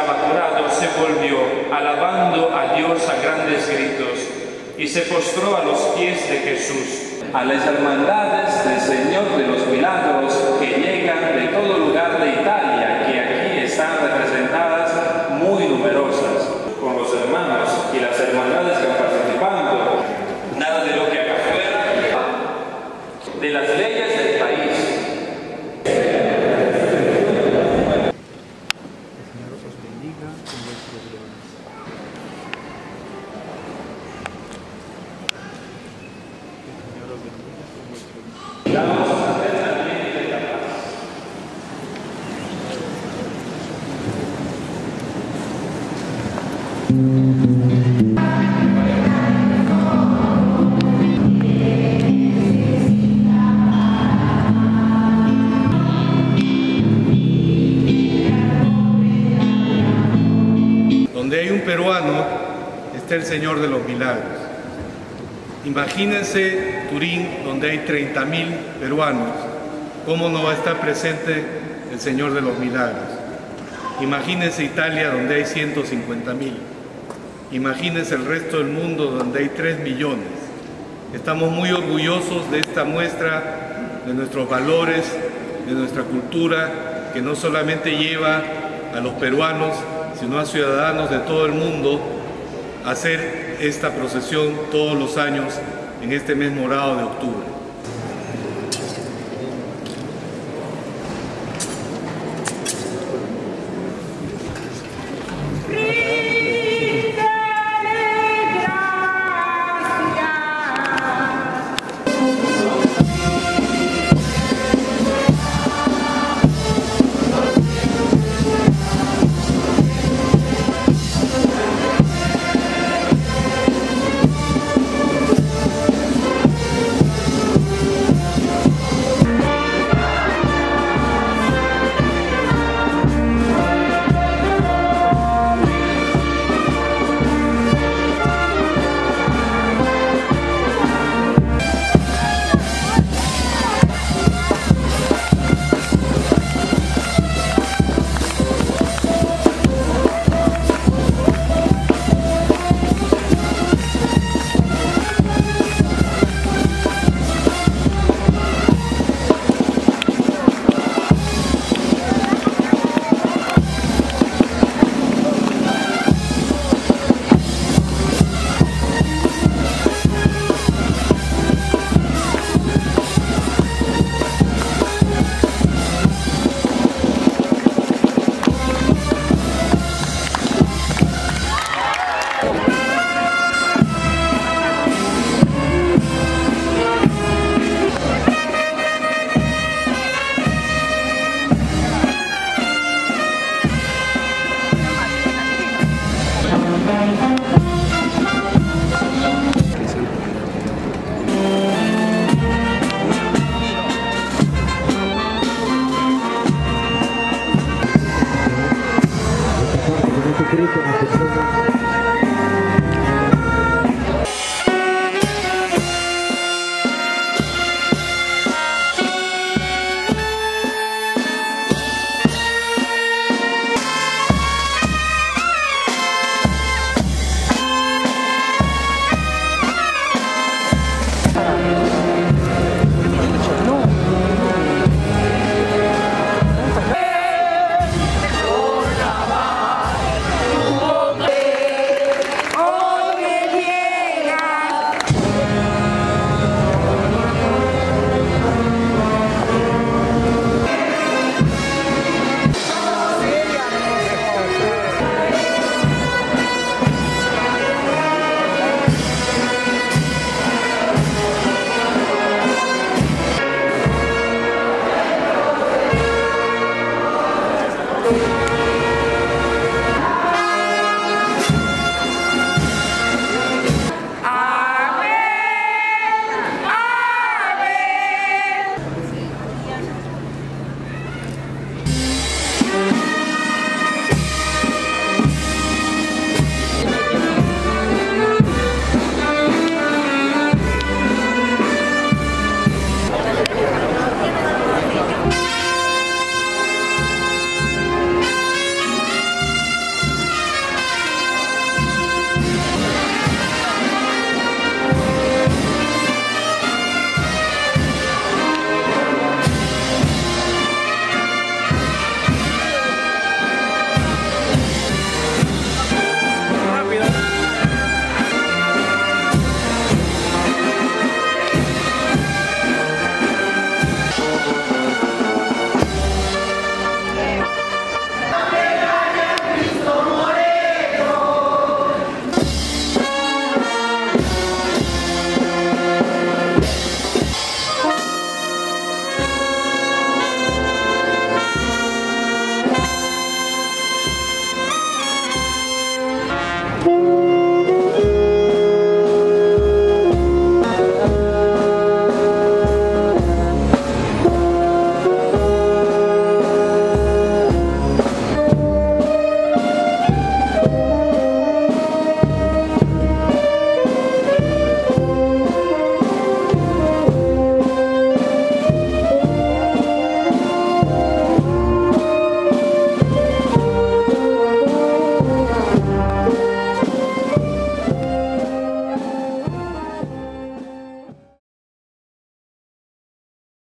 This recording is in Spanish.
estaba se volvió, alabando a Dios a grandes gritos, y se postró a los pies de Jesús. A las hermandades del Señor de los Milagros que llegan de todo lugar de Italia, que aquí están representadas muy numerosas, con los hermanos y las hermandades que van participando, nada de lo que acá fuera, de las leyes del país. Señor os bendiga en vuestros dones. Que el Señor os bendiga en vuestros dones. Donde hay un peruano está el Señor de los Milagros. Imagínense Turín, donde hay 30.000 peruanos, ¿cómo no va a estar presente el Señor de los Milagros? Imagínense Italia, donde hay 150.000. Imagínense el resto del mundo, donde hay 3 millones. Estamos muy orgullosos de esta muestra, de nuestros valores, de nuestra cultura, que no solamente lleva a los peruanos, sino a ciudadanos de todo el mundo a hacer esta procesión todos los años en este mes morado de octubre. secreto.